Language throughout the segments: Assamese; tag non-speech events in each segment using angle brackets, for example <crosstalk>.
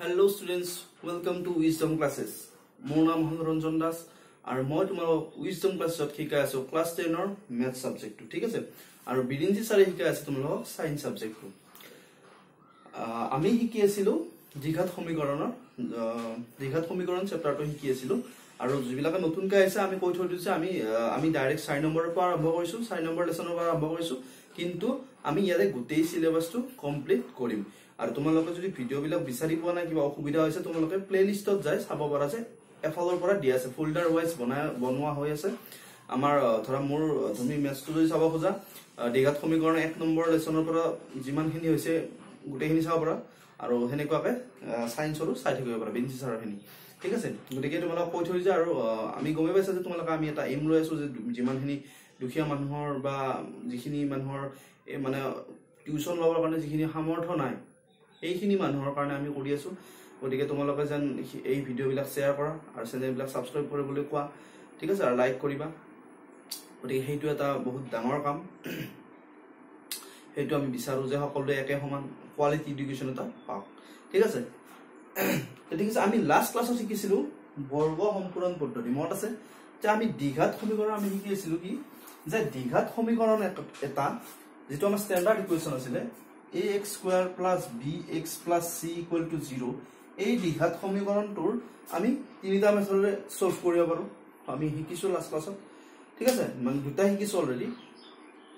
Hello' students welcome to wisdom classes মোৰ নাম ৰঞ্জন দাস আৰু মই তোমালোকক উইজডম ক্লাছত শিকাই আছোঁ ক্লাছ টেনৰ মেথ ছাবজেক্টটো ঠিক আছে? আৰু বিৰিঞ্চি ছাৰে শিকাই আছে তোমালোকক ছায়েন্স ছাবজেক্টটো আমি শিকি আছিলোঁ দীঘাত সমীকৰণৰ দীঘাত সমীকৰণ চেপ্টাৰটো শিকি আছিলোঁ। আৰু যিবিলাকে নতুনকৈ আহিছে আমি কৈ থৈ দিছোঁ আমি আমি ডাইৰেক্ট চাৰি নম্বৰৰ পৰা আৰম্ভ কৰিছোঁ চাৰি নম্বৰ লেচনৰ পৰা আৰম্ভ কৰিছোঁ। কিন্তু আমি ইয়াতে গোটেই চিলেবাছটো কমপ্লিট কৰিম। আৰু তোমালোকে যদি ভিডিঅ'বিলাক বিচাৰি পোৱা নাই কিবা অসুবিধা হৈছে তোমালোকে প্লে লিষ্টত যাই চাব পাৰা যে এফালৰ পৰা দিয়া আছে ফল্ডাৰ ৱাইজ বনাই বনোৱা হৈ আছে। আমাৰ ধৰা মোৰ তুমি মেথছটো যদি চাব খোজা দীঘাত সমীকৰণ এক নম্বৰ লেচনৰ পৰা যিমানখিনি হৈছে গোটেইখিনি চাব পাৰা। আৰু সেনেকুৱাকে ছায়েন্সৰো চাই থাকিব পাৰা বিঞ্চি ছাৰৰখিনি ঠিক আছে? গতিকে তোমালোকক কৈ থৈ যায় আৰু আমি গমেই পাইছা যে তোমালোকে আমি এটা এইম লৈ আছো যে যিমানখিনি দুখীয়া মানুহৰ বা যিখিনি মানুহৰ এই মানে টিউশ্যন ল'বৰ কাৰণে যিখিনি সামৰ্থ্য নাই সেইখিনি মানুহৰ কাৰণে আমি কৰি আছোঁ। গতিকে তোমালোকে যেন এই ভিডিঅ'বিলাক শ্বেয়াৰ কৰা আৰু চেনেলবিলাক ছাবস্ক্ৰাইব কৰিবলৈ কোৱা। ঠিক আছে আৰু লাইক কৰিবা। গতিকে সেইটো এটা বহুত ডাঙৰ কাম। সেইটো আমি বিচাৰোঁ যে সকলোৱে একে সমান কোৱালিটি এডুকেশ্যন এটা পাওক। ঠিক আছে? ঠিক আছে আমি লাষ্ট ক্লাছত শিকিছিলোঁ বৰ্গ সম্পূৰণ পদ্ধতি। মনত আছে? যে আমি দীঘাত সমীকৰণ আমি শিকি আছিলোঁ কি? যে দীঘাত সমীকৰণ এটা যিটো আমাৰ ষ্টেণ্ডাৰ্ড ইকুৱেশ্যন আছিলে x square plus b x plus c equal to zero' এই দ্বিঘাত সমীকৰণটোৰ আমি তিনিটা মেথডেৰে চল্ভ কৰিব পাৰোঁ। আমি শিকিছোঁ লাষ্ট ক্লাছত ঠিক আছে? মানে দুটা শিকিছোঁ অলৰেডি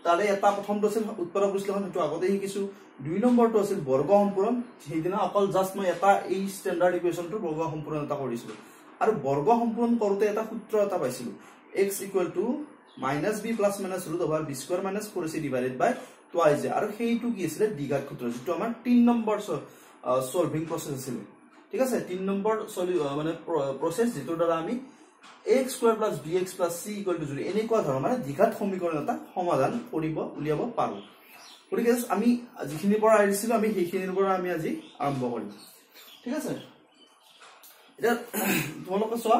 তাৰে এটা প্ৰথমটো আছিল উৎপাদক বিশ্লেষণ সেইটো আগতে শিকিছোঁ। দুই নম্বৰটো আছিল বৰ্গ সম্পূৰণ। সেইদিনা অকল জাষ্ট মই এটা এই ষ্টেণ্ডাৰ্ড ইকুৱেশ্যনটোৰ বৰ্গ সম্পূৰণ এটা কৰিছিলোঁ। আৰু বৰ্গ সম্পূৰণ কৰোঁতে এটা সূত্ৰ এটা পাইছিলোঁ। X equal to minus b plus minus root over b square minus four c divided by twice আৰু সেইটো কি আছিলে? দ্বিঘাত সূত্ৰ যিটো আমাৰ তিন নম্বৰ চলভিং প্ৰচেছ আছিলে। ঠিক আছে? তিন নম্বৰ চলি মানে প্ৰচেছ যিটোৰ দ্বাৰা আমি x square plus b x plus c equal to zero' এনেকুৱা ধৰণৰ মানে দ্বিঘাত সমীকৰণ এটা সমাধান কৰিব উলিয়াব পাৰোঁ। গতিকে আমি যিখিনিৰ পৰা আহিছিলোঁ আমি সেইখিনিৰ পৰা আমি আজি আৰম্ভ কৰিম। ঠিক আছে? এতিয়া <clears throat> তোমালোকে চোৱা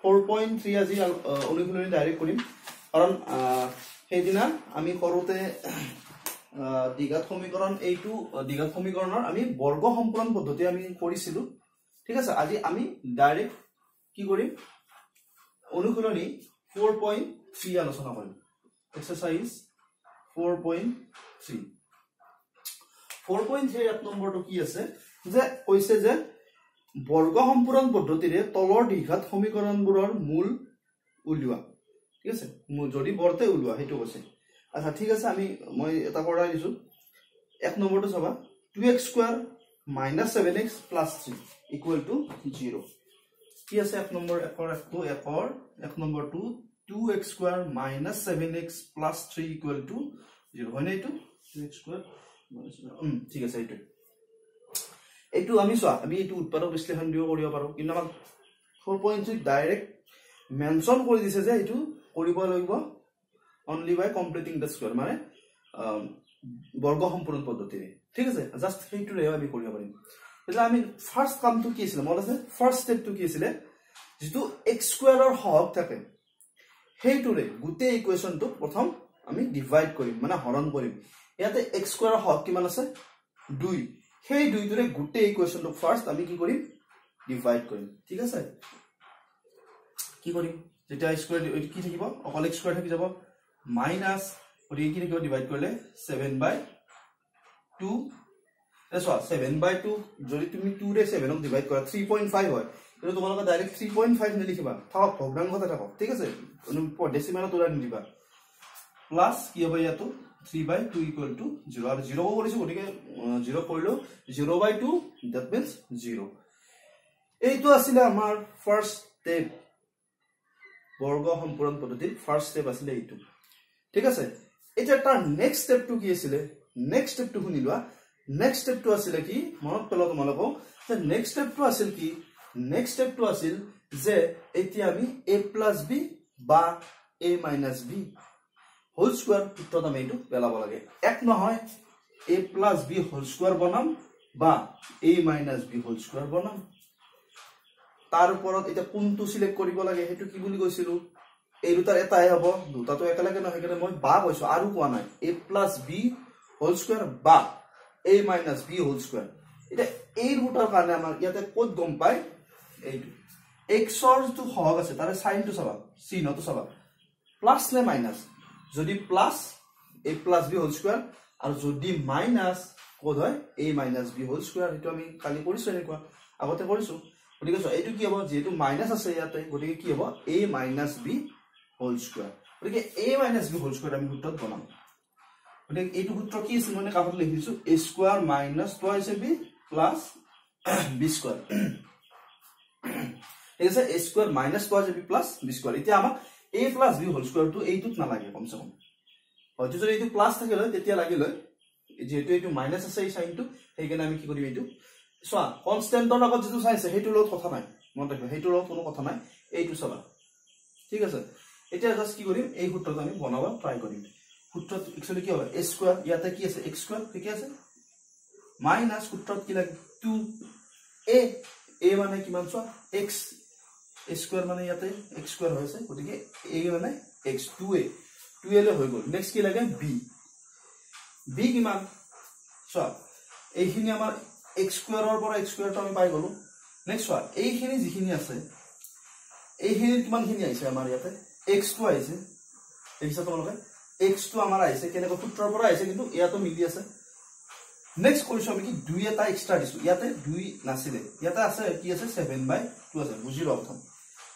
ফ'ৰ পইণ্ট থ্ৰী আজি অনুশীলনী ডাইৰেক্ট কৰিম। কাৰণ সেইদিনা আমি কৰোঁতে দ্বিঘাত সমীকৰণ এইটো দ্বিঘাত সমীকৰণৰ আমি বৰ্গ সম্পূৰণ পদ্ধতি আমি কৰিছিলোঁ। ঠিক আছে আজি আমি ডাইৰেক্ট কি কৰিম? অনুশীলনী ফ'ৰ পইণ্ট থ্ৰী আলোচনা কৰিম। Exercise four point three four point three এক নম্বৰটো কি আছে? যে কৈছে যে বৰ্গ সম্পূৰণ পদ্ধতিৰে তলৰ দ্বিঘাত সমীকৰণবোৰৰ মূল উলিওৱা। ঠিক আছে? যদি বৰ্তে ওলোৱা সেইটো কৈছে। আচ্ছা ঠিক আছে আমি মই এটা কৰাই দিছোঁ। এক নম্বৰটো চাবা। Two x square minus seven x plus three equal to zero' কি আছে এক নম্বৰ একৰ একটো একৰ এক নম্বৰটো two x square minus seven x plus three equal to zero' হয়নে এইটো? টু এক্স স্কুৱাৰ ঠিক আছে এইটোৱে। এইটো আমি চোৱা আমি এইটো উৎপাদক বিশ্লেষণ দিও কৰিব পাৰোঁ। কিন্তু আমাক four point three direct mention কৰি দিছে যে এইটো কৰিব লাগিব only by completing the square মানে বৰ্গ সম্পূৰণ পদ্ধতিৰে। ঠিক আছে? জাষ্ট সেইটোৰেহে আমি কৰিব পাৰিম। তেতিয়া আমি ফাৰ্ষ্ট কামটো কি আছিলে? মনত আছে? ফাৰ্ষ্ট ষ্টেপটো কি আছিলে? যিটো এক্স স্কুৱাৰৰ সহগ থাকে সেইটোৰে গোটেই ইকুৱেশ্যনটোক প্ৰথম আমি ডিভাইড কৰিম মানে হৰণ কৰিম। ইয়াতে এক্স স্কুৱাৰৰ সহগ কিমান আছে? দুই। সেই দুইটোৰে গোটেই ইকুৱেশ্যনটোক ফাৰ্ষ্ট আমি কি কৰিম? ডিভাইড কৰিম। ঠিক আছে? কি কৰিম? যেতিয়া স্কুৱাৰ কি থাকিব? অকল স্কুৱাৰ থাকি যাব। মাইনাছ গতিকে কি থাকিব? ডিভাইড কৰিলে ছেভেন বাই টু চোৱা ছেভেন বাই টু যদি তুমি টুৰে ছেভেনক ডিভাইড কৰা থ্ৰী পইণ্ট ফাইভ হয়। কিন্তু তোমালোকে ডাইৰেক্ট থ্ৰী পইণ্ট ফাইভ নিলিখিবা থাকক ভগ্নাংশতে থাকক। ঠিক আছে? ডেচিমেলত ওলাই নিদিবা। প্লাছ কি হ'ব ইয়াতো? Three by two equal to zero' আৰু জিৰ' কৰিছোঁ গতিকে জিৰ' কৰিলোঁ। Zero' by two that means zero' এইটো আছিলে আমাৰ ফাৰ্ষ্ট ষ্টেপ বৰ্গ সম্পূৰণ পদ্ধতিৰ ফাৰ্ষ্ট ষ্টেপ আছিলে এইটো। ঠিক আছে? এতিয়া তাৰ নেক্সট ষ্টেপটো কি আছিলে? নেক্সট ষ্টেপটো শুনি লোৱা। নেক্সট ষ্টেপটো আছিলে কি? মনত পেলাওঁ তোমালোকক। যে নেক্সট ষ্টেপটো আছিল কি? নেক্সট ষ্টেপটো আছিল যে এতিয়া আমি এ প্লাছ বি বা A minus B whole square সূত্ৰত আমি এইটো পেলাব লাগে। এক নহয় A plus B whole square বনাম বা A minus B whole square বনাম। তাৰ ওপৰত এতিয়া কোনটো চিলেক্ট কৰিব লাগে সেইটো কি বুলি কৈছিলো? এই দুটাৰ এটাই হ'ব। দুটাটো একেলগে নহয় সেইকাৰণে মই বা কৈছো আৰু কোৱা নাই। A plus B whole square বা A minus B whole square এতিয়া এই ৰুটৰ কাৰণে আমাৰ ইয়াতে ক'ত গম পায়? এইটো। এক্সৰ যিটো সহগ আছে তাৰে চাইনটো চাবা চিহ্নটো চাবা। প্লাছ নে মাইনাছ যদি plus A plus B whole square আৰু যদি মাইনাছ ক'ত হয়? A minus B whole square সেইটো আমি কালি কৰিছোঁ এনেকুৱা। আগতে কৰিছোঁ। গতিকে চোৱা এইটো কি হ'ব? যিহেতু মাইনাছ আছে ইয়াতে গতিকে কি হ'ব? A minus B whole square গতিকে A minus B whole square আমি সূত্ৰত বনাম। গতিকে এইটো সূত্ৰ কি আছিল মানে কাষত লিখিছো A square minus twice A B plus B square ঠিক আছে A square minus twice A B plus B square এতিয়া আমাক এ প্লাছ বি হোল স্কুৱাৰটো এইটোত নালাগে কমচে কম। হয়তো যদি এইটো প্লাছ থাকিল হয় তেতিয়া লাগিল হয় যিহেতু এইটো মাইনাছ আছে এই চাইনটো সেইকাৰণে আমি কি কৰিম এইটো চোৱা কনষ্টেণ্টৰ লগত যিটো চাই আছে সেইটোৰ লগত কথা নাই। মনত ৰাখিবা সেইটোৰ লগত কোনো কথা নাই। এইটো চাবা। ঠিক আছে? এতিয়া জাষ্ট কি কৰিম? এই সূত্ৰটো আমি বনাব ট্ৰাই কৰিম। সূত্ৰত একচুৱেলি কি হ'ব এ স্কুৱাৰ ইয়াতে কি আছে? এক্স স্কুৱাৰ ঠিকে আছে? মাইনাছ সূত্ৰত কি লাগে? টু এ এ মানে কিমান চোৱা? এক্স এ স্কুৱাৰ মানে ইয়াতে এক্স স্কুৱাৰ হৈ আছে গতিকে এ মানে এক্স টু এ টু এলৈ হৈ গ'ল। নেক্সট কি লাগে? বি বি কিমান? চোৱা এইখিনি আমাৰ এক্স স্কুৱাৰৰ পৰা এক্স স্কুৱাৰটো আমি পাই গ'লো। নেক্সট চোৱা এইখিনি যিখিনি আছে এইখিনিৰ কিমানখিনি আহিছে আমাৰ ইয়াতে? এক্সটো আহিছে। দেখিছা তোমালোকে? এক্সটো আমাৰ আহিছে কেনেকৈ সূত্ৰৰ পৰা আহিছে কিন্তু ইয়াতো মিলি আছে। নেক্সট কৰিছো আমি কি? দুই এটা এক্সট্ৰা দিছো। ইয়াতে দুই নাছিলে। ইয়াতে আছে কি আছে? ছেভেন বাই টু আছে। বুজি লোৱা প্ৰথম।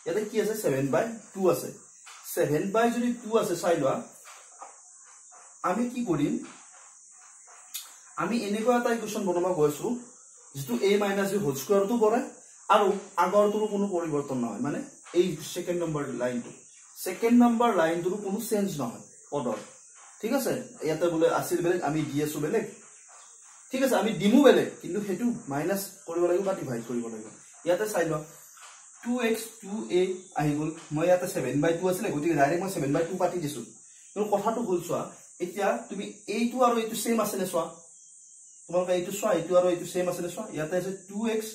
ইয়াতে কি আছে? ছেভেন বাই টু আছে। ছেভেন বাই যদি টু আছে চাই লোৱা। আমি কি কৰিম? আমি এনেকুৱা এটা ইকুৱেশ্যন বনাব গৈছো যিটো এ মাইনাছ বি হোল স্কুৱাৰটো পৰে আৰু আগৰটোৰো কোনো পৰিৱৰ্তন নহয় মানে এই ছেকেণ্ড নম্বৰ লাইনটো ছেকেণ্ড নম্বৰ লাইনটোৰো কোনো চেঞ্জ নহয় পদৰ। ঠিক আছে? ইয়াতে বোলে আছিল বেলেগ আমি দি আছো বেলেগ। ঠিক আছে আমি দিমো বেলেগ কিন্তু সেইটো মাইনাছ কৰিব লাগিব বা ডিভাইড কৰিব লাগিব। ইয়াতে চাই লোৱা টু এক্স টু এ আহি গ'ল। মই ইয়াতে ছেভেন বাই টু আছিলে গতিকে ডাইৰেক্ট মই ছেভেন বাই টু পাতি দিছো। কিন্তু কথাটো হ'ল চোৱা এতিয়া তুমি এইটো আৰু এইটো ছেইম আছেনে চোৱা? তোমালোকে এইটো চোৱা এইটো আৰু এইটো ছেইম আছেনে চোৱা ইয়াতে আছে two x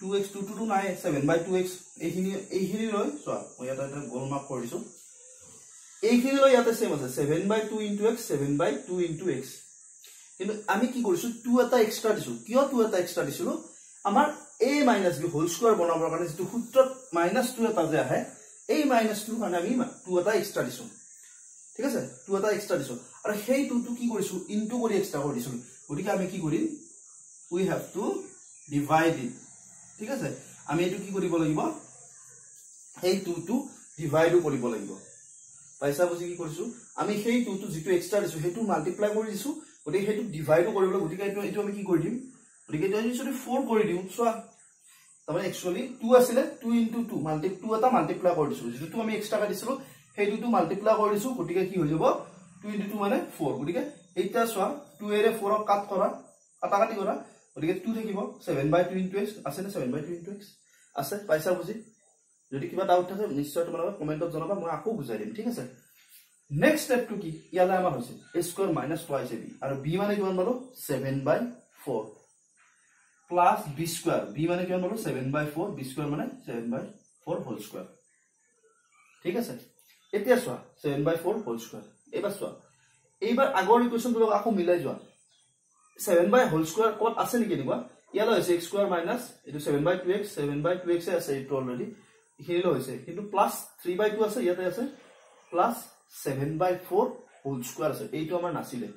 two x two টুটো নাই ছেভেন বাই টু এক্স এইখিনি এইখিনি লৈ চোৱা মই ইয়াতে এটা গল মাৰ্ক কৰি দিছো এইখিনি লৈ ইয়াতে ছেইম আছে seven by two into x seven by two into x কিন্তু আমি কি কৰিছো টু এটা এক্সট্ৰা দিছো কিয় টু এটা এক্সট্ৰা দিছিলো আমাৰ A minus B whole square বনাবৰ কাৰণে যিটো সূত্ৰত মাইনাছ টু এটা যে আহে এই মাইনাছ টুৰ কাৰণে আমি টু এটা এক্সট্ৰা দিছো ঠিক আছে টু এটা এক্সট্ৰা দিছো আৰু সেই টুটো কি কৰিছো ইনটু কৰি এক্সট্ৰা কৰি দিছো গতিকে আমি কি কৰিম? We have to divide it ঠিক আছে? আমি এইটো কি কৰিব লাগিব? সেই টুটো ডিভাইডো কৰিব লাগিব। পাইছা বুজি কি কৰিছো? আমি সেই টুটো যিটো এক্সট্ৰা দিছো সেইটো মাল্টিপ্লাই কৰি দিছো। গতিকে সেইটো ডিভাইডো কৰিবলৈ গতিকে এইটো এইটো আমি কি কৰি দিম? গতিকে আমি যদি ফ'ৰ কৰি দিওঁ। চোৱা তাৰমানে একচুৱেলি টু আছিলে two into two multi two এটা মাল্টিপ্লাই কৰি দিছো। যিটো আমি এক্সট্ৰাকৈ দিছিলো সেইটোতো মাল্টিপ্লাই কৰি দিছো। গতিকে কি হৈ যাব? টু ইণ্টু টু মানে ফ'ৰ গতিকে এতিয়া চোৱা টু ফ'ৰক কাট কৰা কাটা কাটি কৰা গতিকে টু থাকিব seven by two into x আছেনে seven by two into x আছে পাইছা বুজি? যদি কিবা ডাউট থাকে নিশ্চয় তোমালোকে কমেণ্টত জনাবা মই আকৌ বুজাই দিম ঠিক আছে? নেক্সট ষ্টেপটো কি? ইয়ালে আমাৰ হৈছে A square minus twice A B আৰু বি মানে কিমান পালো? Seven by four plus B square B মানে কিমান পালো? Seven by four B square মানে seven by four whole square ঠিক আছে? এতিয়া চোৱা seven by four whole square এইবাৰ চোৱা। এইবাৰ আগৰ ইকুৱেশ্যনটো লগত আকৌ মিলাই যোৱা। ছেভেন বাই হোল স্কুৱাৰ ক'ত আছে নেকি এনেকুৱা? ইয়ালৈ হৈছে এক্স স্কুৱাৰ মাইনাছ এইটো seven by two x seven by two এক্সে আছে এইটো অলৰেডি এইখিনিলৈ হৈছে। কিন্তু প্লাছ থ্ৰী বাই টু আছে ইয়াতে আছে। Plus seven by four whole square আছে। এইটো আমাৰ নাছিলে।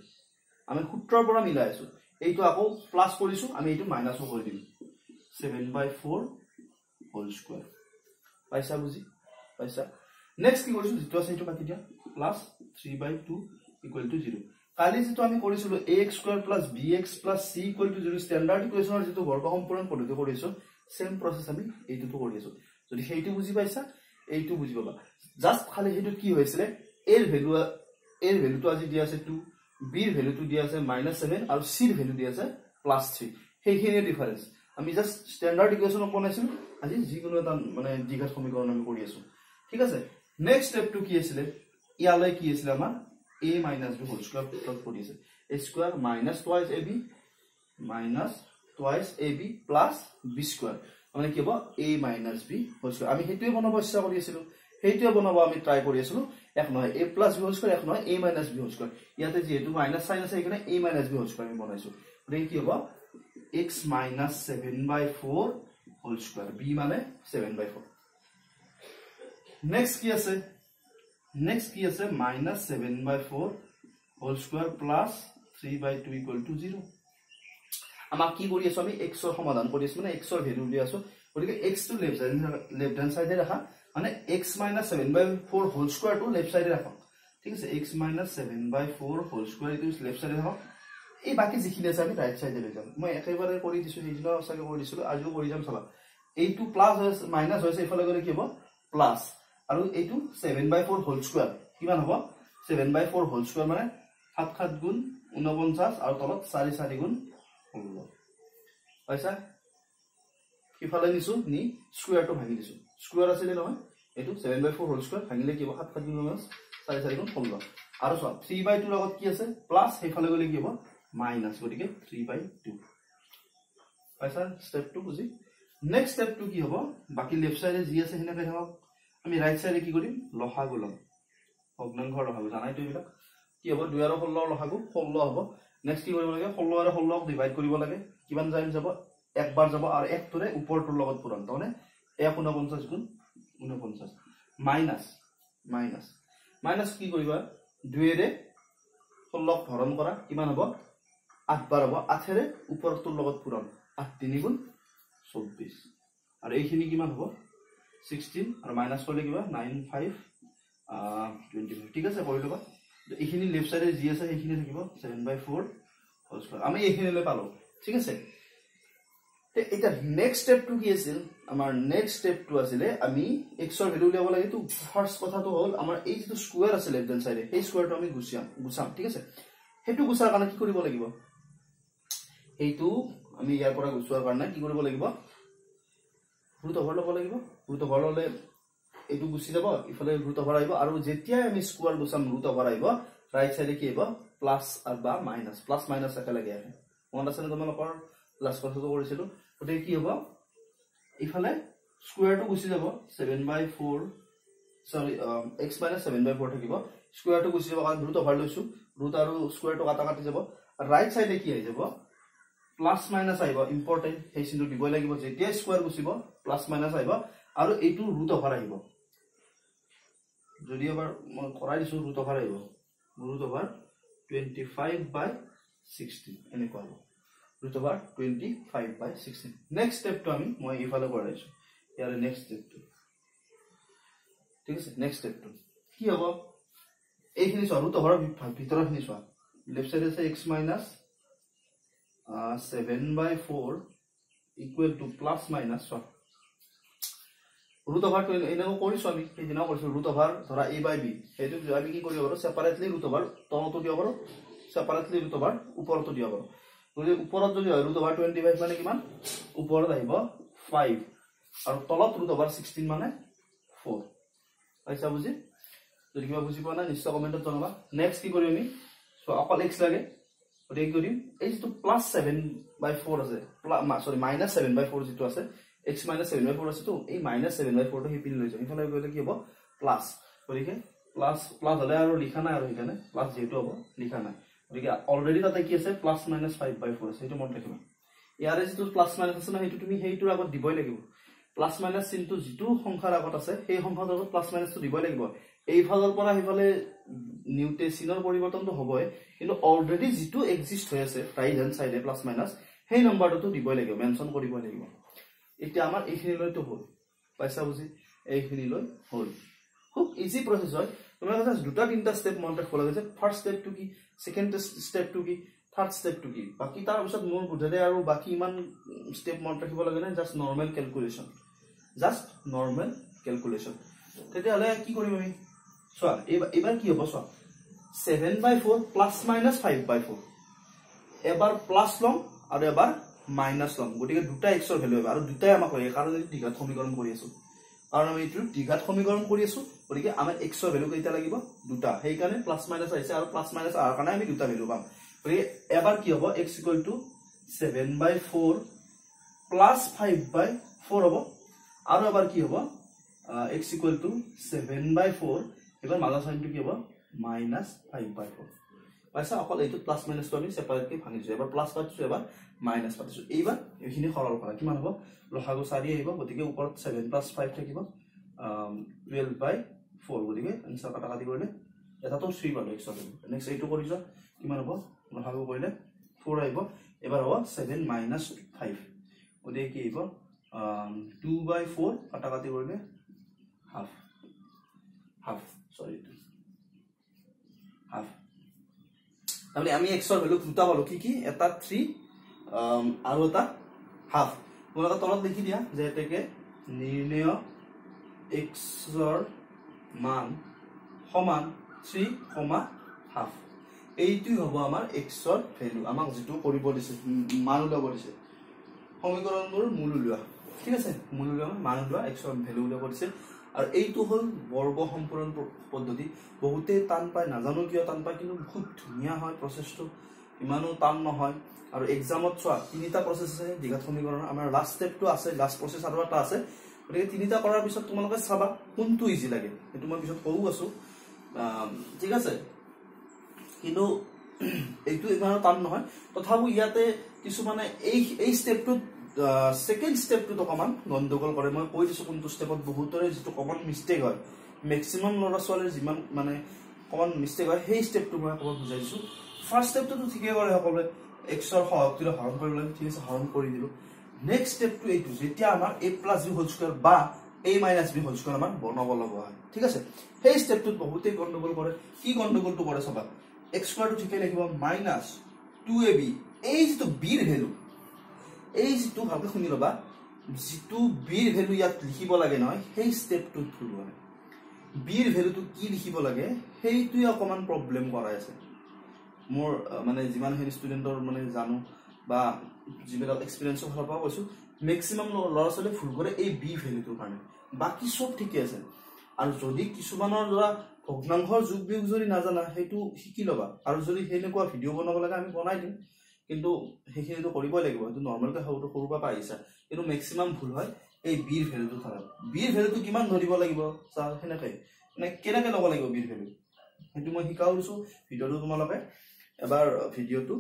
আমি সূত্ৰৰ পৰা মিলাই আছো। এইটো আকৌ প্লাছ কৰিছো আমি এইটো মাইনাছো কৰি দিম। Seven by four whole square পাইছা বুজি? পাইছা। নেক্সট কি কৰিছো? যিটো আছে সেইটো কাটি দিয়া। Plus three by two equal to zero' কালি যিটো আমি কৰিছিলো a x square plus b x plus c equal to zero' standard ইকুৱেশ্যনৰ যিটো বৰ্গ সম্পূৰণ পদ্ধতি কৰিছো ছেম প্ৰচেছ আমি এইটোতো কৰি আছো। যদি সেইটো বুজি পাইছা এইটো বুজি পাবা। জাষ্ট খালি সেইটো কি হৈছিলে এৰ ভেলু এৰ ভেলুটো আজি দিয়া আছে টু বিৰ ভেলুটো দিয়া আছে মাইনাছ ছেভেন আৰু চিৰ ভেলু দিয়া আছে প্লাছ থ্ৰী সেইখিনিয়ে ডিফাৰেঞ্চ আমি জাষ্ট ষ্টেণ্ডাৰ্ড ইকুৱেশ্যনত বনাইছিলো আজি যিকোনো এটা মানে দ্বিঘাত সমীকৰণ আমি কৰি আছো। ঠিক আছে? নেক্সট ষ্টেপটো কি আছিলে? ইয়ালৈ কি আছিলে আমাৰ? A minus B whole square কৰি আছে a square minus twice a b minus twice a b plus মানে কি হ'ব? A minus B whole square আমি সেইটোৱে বনাব ইচ্ছা কৰি আছিলো। সেইটোৱে বনাব আমি ট্ৰাই কৰি আছিলো। এক নহয় A plus B whole square এক নহয় A minus B whole square ইয়াতে যিহেতু মাইনাছ চাইন আছে সেইকাৰণে A minus B whole square আমি বনাইছো। গতিকে কি হ'ব? X minus seven by four whole square b মানে ছেভেন বাই ফ'ৰ নেক্সট কি আছে? নেক্সট কি আছে minus seven by four whole square plus three by two equal to zero' আমাক কি কৰি আছো আমি এক্সৰ সমাধান কৰি আছো মানে এক্সৰ ভেলু উলিয়াই আছো। গতিকে এক্সটো লেফ্ট চাইড লেফ্ট চাইডে ৰাখা। মানে x minus seven by four whole স্কুৱাৰটো left চাইডে ৰাখক। ঠিক আছে minus seven by four whole square এইটো লেফ্ট চাইডে ৰাখক। এই বাকী যিখিনি আছে আমি ৰাইট চাইডে লৈ যাম। মই একেবাৰে কৰি দিছো সেইদিনা চাগে কৰি দিছিলো আজিও কৰি যাম চাবা। এইটো প্লাছ হৈছে মাইনাছ হৈছে এইফালে গ'লে কি হ'ব? প্লাছ আৰু এইটো seven by four whole square কিমান হ'ব? Seven by four whole square মানে সাত সাত গুণ ঊনপঞ্চাছ আৰু তলত চাৰি চাৰি গুণ ষোল্ল। পাইছা? সিফালে নিছো নি স্কুৱাৰটো ভাঙি দিছো। স্কুৱাৰ আছিলে নহয় এইটো seven by four whole square ভাঙিলে কি হ'ব? সাত সাত গুণ চাৰি চাৰি গুণ ষোল্ল। আৰু চোৱা থ্ৰী বাই টুৰ লগত কি আছে? প্লাছ সেইফালে গ'লে কি হ'ব? মাইনাছ গতিকে থ্ৰী বাই টু পাইছা? ষ্টেপটো বুজি? নেক্সট ষ্টেপটো কি হ'ব? বাকী লেফ্ট চাইডে যি আছে সেনেকৈ থাকক আমি ৰাইট চাইডে কি কৰিম? লসাগু ল'ম ভগ্নাংশৰ লসাগু জানাইতো এইবিলাক? কি হ'ব? দুই আৰু ষোল্লৰ লসাগু ষোল্ল হ'ব। নেক্সট কি কৰিব লাগে? ষোল্ল আৰু ষোল্লক ডিভাইড কৰিব লাগে। কিমান টাইম যাব? একবাৰ যাব আৰু একটোৰে ওপৰটোৰ লগত পূৰণ। তাৰমানে এক ঊনপঞ্চাছ গুণ ঊনপঞ্চাছ মাইনাছ মাইনাছ মাইনাছ কি কৰিবা? দুয়েৰে ষোল্লক হৰণ কৰা। কিমান হ'ব? আঠবাৰ হ'ব। আঠেৰে ওপৰটোৰ লগত পূৰণ। আঠ তিনি গুণ চৌব্বিছ আৰু এইখিনি কিমান হ'ব? ছিক্সটিন আৰু মাইনাছ কৰিলে কিবা নাইন ফাইভ টুৱেণ্টি ফাইভ ঠিক আছে কৰি ল'বা। এইখিনি লেফ্ট চাইডে যি আছে সেইখিনি থাকিব। Seven by four whole square আমি এইখিনিলৈ পালোঁ। ঠিক আছে? এতিয়া নেক্সট কি আছিল? আমাৰ নেক্সট আছিলে আমি লাগে। তো কথাটো হ'ল আমাৰ এই আছে আমি ঠিক আছে? কাৰণে কি কৰিব লাগিব? সেইটো আমি ইয়াৰ পৰা গুচোৱাৰ কাৰণে কি কৰিব লাগিব? ৰুট অভাৰ ল'ব লাগিব। ৰুট অভাৰ ল'লে এইটো গুচি যাব ইফালে ৰুট অভাৰ আহিব। আৰু যেতিয়াই আমি স্কুৱাৰ গুচাম ৰুট অভাৰ আহিব ৰাইট চাইডে কি আহিব? প্লাছ বা মাইনাছ প্লাছ মাইনাছ একেলগে আহে। মনত আছেনে তোমালোকৰ? লাষ্ট কথাটো কৰিছিলোঁ গতিকে কি হ'ব? ইফালে স্কুৱাৰটো গুচি যাব seven by four sorry x minus seven by four থাকিব। স্কুৱাৰটো গুচি যাব কাৰণ ৰুট অভাৰ লৈছোঁ। ৰুট আৰু স্কুৱাৰটো কাটা কাটি যাব ৰাইট চাইডে কি আহি যাব? প্লাছ মাইনাছ আহিব। ইম্পৰ্টেণ্ট সেই চিনটো দিবই লাগিব। যেতিয়াই স্কুৱাৰ গুচিব প্লাছ মাইনাছ আহিব। আৰু এইটো ৰুট অভাৰ আহিব যদি এবাৰ মই কৰাই দিছোঁ ৰুট অভাৰ আহিব root over twenty five by sixteen এনেকুৱা হ'ব। Root over twenty five by sixteen next ষ্টেপটো আমি মই ইফালে কৰাইছোঁ ইয়াৰে নেক্সট ষ্টেপটো ঠিক আছে নেক্সট ষ্টেপটো কি হ'ব? এইখিনি চোৱা ৰুট অভাৰৰ ভিতৰৰখিনি চোৱা। লেফ্ট চাইড আছে x minus seven by four equal to plus minus চোৱা। ৰুট অভাৰটো এনেকৈ কৰিছোঁ আমি সেইদিনাও কৰিছোঁ। ৰুট অভাৰ ধৰা এ বাই বি সেইটো আমি কি কৰিব পাৰোঁ ছেপাৰেটলি ৰুট অভাৰ তলতো দিব পাৰোঁ। ছেপাৰেটলি ৰুট অভাৰ ওপৰতো দিব পাৰোঁ। গতিকে ওপৰত যদি হয় ৰুট অভাৰ টুৱেণ্টি ফাইভ মানে কিমান? ওপৰত আহিব ফাইভ আৰু তলত ৰুট অভাৰ ছিক্সটিন মানে ফ'ৰ পাইছা বুজি? যদি কিবা বুজি পোৱা নাই নিশ্চয় কমেণ্টত জনাবা। নেক্সট কি কৰিম আমি? চ' অকল এক্স লাগে। গতিকে কি কৰিম? এই যিটো প্লাছ ছেভেন বাই ফ'ৰ আছে। চৰি মাইনাছ ছেভেন বাই ফ'ৰ যিটো আছে x minus seven by four আছেতো এই মাইনাছ ছেভেন বাই ফ'ৰটো সিপিনি লৈ যাম সিফালে গ'লে কি হ'ব? প্লাছ গতিকে প্লাছ প্লাছ হ'লে আৰু লিখা নাই আৰু সেইকাৰণে। প্লাছ যিহেতু হ'ব লিখা নাই। গতিকে অলৰেডি তাতে কি আছে? Plus minus five by four আছে। সেইটো মনত ৰাখিবা। ইয়াৰে যিটো প্লাছ মাইনাছ আছে ন সেইটো তুমি সেইটোৰ আগত দিবই লাগিব। প্লাছ মাইনাছ চিনটো যিটো সংখ্যাৰ আগত আছে সেই সংখ্যাটোৰ আগত প্লাছ মাইনাছটো দিবই লাগিব। এইফালৰ পৰা সেইফালে নিউটে চিনৰ পৰিৱৰ্তনটো হ'বই। কিন্তু অলৰেডি যিটো এক্সিষ্ট হৈ আছে ৰাইট হেণ্ড চাইডে প্লাছ মাইনাছ সেই নম্বৰটোতো দিবই লাগিব। মেনশ্যন কৰিবই লাগিব। এতিয়া আমাৰ এইখিনিলৈতো হ'ল। পাইছা বুজি এইখিনিলৈ হ'ল। খুব ইজি প্ৰচেছ হয়। তোমালোকে দুটা তিনিটা ষ্টেপ মনত ৰাখিব লাগে যে ফাৰ্ষ্ট ষ্টেপটো কি? ছেকেণ্ড ষ্টেপটো কি? থাৰ্ড ষ্টেপটো কি? বাকী তাৰপিছত মোৰ বোধেৰে আৰু বাকী ইমান ষ্টেপ মনত ৰাখিব লাগে নাই just normal calculation just normal calculation তেতিয়াহ'লে কি কৰিম আমি? চোৱা এইবাৰ এইবাৰ কি হ'ব চোৱা। Seven by four plus minus five by four এবাৰ প্লাছ ল'ম আৰু এবাৰ মাইনাছ ল'ম গতিকে দুটা এক্সৰ ভেলু হ'ব আৰু দুটাই আমাক লাগে কাৰণ এইটো দীঘাত সমীকৰণ কৰি আছোঁ। কাৰণ আমি এইটো দীঘাত সমীকৰণ কৰি আছোঁ গতিকে আমাৰ এক্সৰ ভেলু কেইটা লাগিব? দুটা। সেইকাৰণে প্লাছ মাইনাছ আহিছে আৰু প্লাছ মাইনাছ অহাৰ কাৰণে আমি দুটা ভেলু পাম। গতিকে এবাৰ কি হ'ব? X equal to seven by four plus five by four হ'ব। আৰু এবাৰ কি হ'ব? X equal to seven by four এইবাৰ মাজৰ চাইনটো কি হ'ব? মাইনাছ ফাইভ বাই ফ'ৰ পাইছা? অকল এইটো প্লাছ মাইনাছটো আমি ছেপাৰেটকৈ ভাঙিছোঁ এবাৰ প্লাছ পাতিছোঁ এবাৰ মাইনাছ পাতিছোঁ। এইবাৰ এইখিনি সৰল কৰা কিমান হ'ব? লহাগু চাৰি আহিব গতিকে ওপৰত ছেভেন প্লাছ ফাইভ থাকিব টুৱেল্ভ বাই ফ'ৰ গতিকে এনচাৰ কাটা কাটি কৰিলে এটাতো থ্ৰী পালোঁ এক্সট্ৰা নেক্সট এইটো কৰি যোৱা। কিমান হ'ব? লহাগু কৰিলে ফ'ৰ আহিব। এবাৰ হ'ব ছেভেন মাইনাছ ফাইভ গতিকে কি আহিব? টু বাই ফ'ৰ কাটা কাটি কৰিলে হাফ হাফ চৰি হাফ তাৰমানে আমি এক্সৰ ভেলু দুটা পালোঁ। কি কি? এটা থ্ৰী আৰু এটা হাফ তোমালোকে তলত লিখি দিয়া যে এতেকে নিৰ্ণয় এক্সৰ মান সমান থ্ৰী কমা হাফ এইটোৱে হ'ব আমাৰ এক্সৰ ভেলু আমাক যিটো কৰিব দিছে মান উলিয়াব দিছে। সমীকৰণবোৰ মূল উলিওৱা। ঠিক আছে? মূল উলিওৱা মান উলিওৱা এক্সৰ ভেলু উলিয়াব দিছে। আৰু এইটো হ'ল বৰ্গ সম্পূৰণ পদ্ধতি। বহুতেই টান পায় নাজানো কিয় টান পায় কিন্তু খুব ধুনীয়া হয় প্ৰচেছটো। ইমানো টান নহয়। আৰু এক্সামত চোৱা তিনিটা প্ৰচেছ আছে দীঘাত সমীকৰণৰ। আমাৰ লাষ্ট ষ্টেপটো আছে লাষ্ট প্ৰচেছ আৰু এটা আছে। গতিকে তিনিটা কৰাৰ পিছত তোমালোকে চাবা কোনটো ইজি লাগে। সেইটো মই পিছত কওঁ আছোঁ। ঠিক আছে? কিন্তু <clears throat> এইটো ইমানো টান নহয়। তথাপিও ইয়াতে কিছুমানে এই এই ষ্টেপটোত ছেকেণ্ড ষ্টেপটোত অকণমান গণ্ডগোল কৰে। মই কৈ দিছোঁ কোনটো ষ্টেপত বহুতৰে যিটো কমন মিষ্টেক হয়। মেক্সিমাম ল'ৰা ছোৱালীৰ যিমান মানে কমন মিষ্টেক হয় সেই ষ্টেপটো মই অকণমান বুজাই দিছোঁ। ফাৰ্ষ্ট ষ্টেপটোতো ঠিকেই কৰে সকলোৱে। এক্সৰ সহগটোৰে হৰণ কৰিব লাগে ঠিক আছে হৰণ কৰি দিলোঁ। নেক্সট ষ্টেপটো এইটো যেতিয়া আমাৰ a plus b whole square বা a minus b whole square আমাৰ বনাব লগা হয় ঠিক আছে? সেই ষ্টেপটোত বহুতেই গণ্ডগোল কৰে। কি গণ্ডগোলটো কৰে চাবা? এক্স স্কুৱাৰটো ঠিকে লিখিব মাইনাছ টু এ বি এই যিটো বিৰ ভেলু এই যিটো ভালকে শুনি ল'বা যিটো বিৰ ভেলু ইয়াত লিখিব লাগে নহয় সেই ষ্টেপটোত ভুল হয় বিৰ ভেলুটো কি লিখিব লাগে সেইটোৱে অকণমান প্ৰব্লেম কৰাই আছে। মোৰ মানে যিমানখিনি ষ্টুডেণ্টৰ মানে জানো বা যিবিলাক এক্সপিৰিয়েঞ্চৰ ফালৰ পৰা কৈছোঁ মেক্সিমাম ল'ৰা ছোৱালীয়ে ভুল কৰে এই বি ভেলুটোৰ কাৰণে। বাকী চব ঠিকে আছে। আৰু যদি কিছুমানৰ ধৰা ভগ্নাংশৰ যোগ বিয়োগ যদি নাজানা সেইটো শিকি ল'বা। আৰু যদি সেনেকুৱা ভিডিঅ' বনাব লাগে আমি বনাই দিম। কিন্তু সেইখিনিতো কৰিবই লাগিব সেইটো নৰ্মেলকৈ সৰুটো সৰুৰ পৰা আহিছা কিন্তু মেক্সিমাম ভুল হয় এই বিৰ ভেলুটো থাকা বিৰ ভেলুটো কিমান ধৰিব লাগিব ছাৰ সেনেকৈ মানে কেনেকৈ ল'ব লাগিব বিৰ ভেলু সেইটো মই শিকাও দিছোঁ ভিডিঅ'টো তোমালোকে এবাৰ ভিডিঅ'টো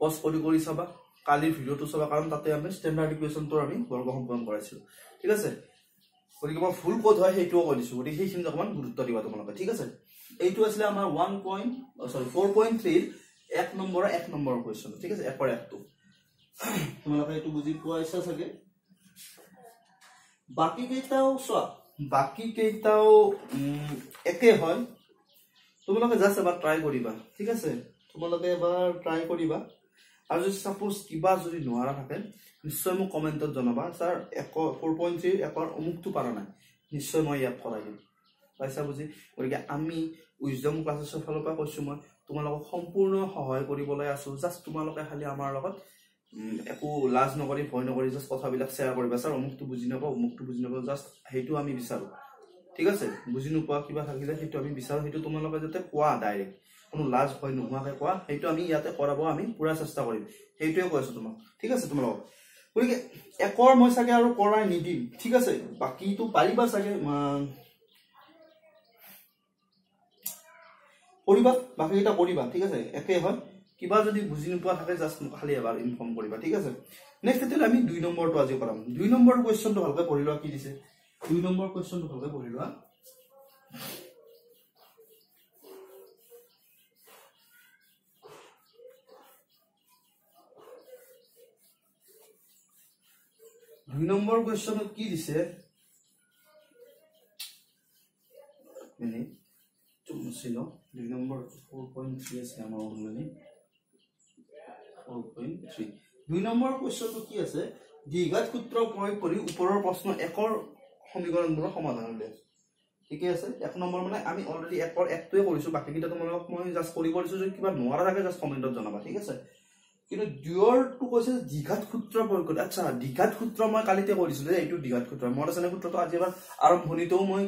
পজ কৰি কৰি চাবা কালিৰ ভিডিঅ'টো চাবা কাৰণ তাতে আমি ষ্টেণ্ডাৰ্ড ইকুৱেশ্যনটো আমি বৰ্গ সম্পূৰণ কৰাইছিলোঁ। ঠিক আছে? গতিকে মই ভুল ক'ত হয় সেইটোও কৈ দিছোঁ গতিকে সেইখিনিত অকণমান গুৰুত্ব দিবা তোমালোকে। ঠিক আছে? এইটো আছিলে আমাৰ one point sorry four point থ্ৰীৰ এক নম্বৰৰ এক নম্বৰৰ কুৱেশ্যন ঠিক আছে? একৰ একটো তোমালোকে এইটো বুজি পোৱাইছা চাগে? বাকী কেইটাও চোৱা বাকী কেইটাও একে হয়। তোমালোকে জাষ্ট এবাৰ ট্ৰাই কৰিবা ঠিক আছে? তোমালোকে এবাৰ ট্ৰাই কৰিবা। আৰু যদি ছাপ'জ কিবা যদি নোৱাৰা থাকে নিশ্চয় মোক কমেণ্টত জনাবা। ছাৰ এক ফ'ৰ পইণ্ট থ্ৰী একৰ অমুকটো পাৰা নাই। নিশ্চয় মই ইয়াত কৰাই দিম। পাইছা বুজি? গতিকে আমি উইজডম ক্লাছেছৰ ফালৰ পৰা কৈছোঁ মই। তোমালোকক সম্পূৰ্ণ সহায় কৰিবলৈ আছোঁ। জাষ্ট তোমালোকে খালি আমাৰ লগত একো লাজ নকৰি ভয় নকৰি জাষ্ট কথাবিলাক শ্বেয়াৰ কৰিবা। ছাৰ অমুকটো বুজি নাপাওঁ অমুকটো বুজি নাপাওঁ জাষ্ট সেইটো আমি বিচাৰোঁ। ঠিক আছে? বুজি নোপোৱা কিবা থাকিলে সেইটো আমি বিচাৰোঁ সেইটো তোমালোকে যাতে কোৱা ডাইৰেক্ট কোনো লাজ ভয় নোহোৱাকৈ কোৱা সেইটো আমি ইয়াতে কৰাব আমি পূৰা চেষ্টা কৰিম। সেইটোৱে কৈ আছোঁ তোমাক। ঠিক আছে তোমালোকক? গতিকে একৰ মই চাগে আৰু কৰাই নিদিম। ঠিক আছে? বাকীটো পাৰিবা চাগে কৰিবা বাকীকেইটা কৰিবা ঠিক আছে? একে হয়। কিবা যদি বুজি নোপোৱা থাকে জাষ্ট খালি এবাৰ ইনফৰ্ম কৰিবা ঠিক আছে? নেক্সট তেতিয়াহ'লে আমি দুই নম্বৰটো আজি কৰাম। দুই নম্বৰ কুৱেশ্যনটো ভালকৈ পঢ়ি লোৱা কি দিছে? দুই নম্বৰ কুৱেশ্যনটো ভালকৈ পঢ়ি লোৱা। দুই নম্বৰ কুৱেশ্যনত কি দিছে? মুচি লওঁ দুই নম্বৰ ফ'ৰ পইণ্ট থ্ৰী আছে আমাৰ অলৰেডি ফ'ৰ পইণ্ট থ্ৰী দুই নম্বৰ কুৱেশ্যনটো কি আছে? দীঘাত সূত্ৰ প্ৰয়োগ কৰি ওপৰৰ প্ৰশ্ন একৰ সমীকৰণবোৰৰ সমাধান উলিয়াইছোঁ ঠিকে আছে? এক নম্বৰ মানে আমি অলৰেডি একৰ একটোৱে কৰিছোঁ বাকীকেইটা তোমালোকক মই জাষ্ট কৰিব দিছোঁ যদি কিবা নোৱাৰা থাকে জাষ্ট কমেণ্টত জনাবা ঠিক আছে? কিন্তু দুয়ৰটো কৈছে দীঘাত সূত্ৰ প্ৰয়োগ কৰি। আচ্ছা দীঘাত সূত্ৰ মই কালিতে কৈ দিছিলোঁ যে এইটো দীঘাত সূত্ৰ। আছেনে সূত্ৰটো? আজি এবাৰ আৰম্ভণিতেও মই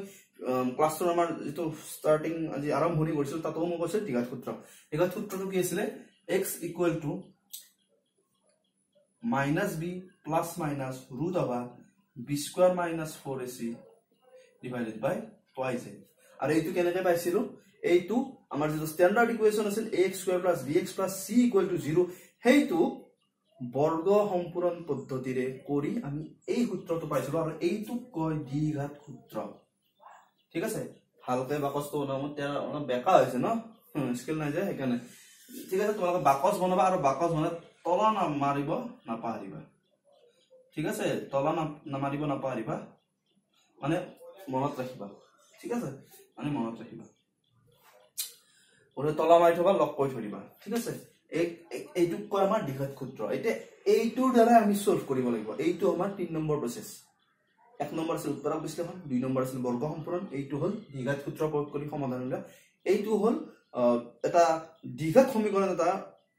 ক্লাছটোৰ আমাৰ যিটো ষ্টাৰ্টিং আজি আৰম্ভণি কৰিছিলোঁ তাতো মই কৈছোঁ দীঘাত সূত্ৰ দীঘাত সূত্ৰটো কি আছিলে? X equal to minus b plus minus root over b square minus four a c divided by twice a আৰু এইটো কেনেকৈ পাইছিলোঁ? এইটো আমাৰ যিটো ষ্টেণ্ডাৰ্ড ইকুৱেশ্যন আছিল a x square plus b x plus c equal to zero' সেইটো বৰ্গ সম্পূৰণ পদ্ধতিৰে কৰি আমি এই সূত্ৰটো পাইছিলো। আৰু এইটোক কয় দ্বিঘাত সূত্ৰ ঠিক আছে ভালকে বাকচটো বনাব তেওঁ অলপ বেকা হৈছে ন? স্কিল নাই যে সেইকাৰণে। ঠিক আছে তোমালোকে বাকচ বনাবা আৰু বাকচ বনাই তলা নামাৰিব নাপাহৰিবা। ঠিক আছে তলা নামাৰিব নাপাহৰিবা। মানে মনত ৰাখিবা। ঠিক আছে মানে মনত ৰাখিবা। তলা মাৰি থবা লগ কৰি থৈ দিবা। ঠিক আছে এইটোক কয় আমাৰ দীঘাত ক্ষুদ্ৰ। এতিয়া এইটোৰ দ্বাৰা আমি চল্ভ কৰিব লাগিব। এইটো আমাৰ তিনি নম্বৰ প্ৰচেছ এক নম্বৰ আছিল উত্তৰক বিশ্লেষণ দুই নম্বৰ আছিল বৰ্গ সম্পূৰণ এইটো হ'ল দীঘাত সূত্ৰ প্ৰয়োগ কৰি সমাধান লোৱা। এইটো হ'ল এটা দীঘাত সমীকৰণ এটা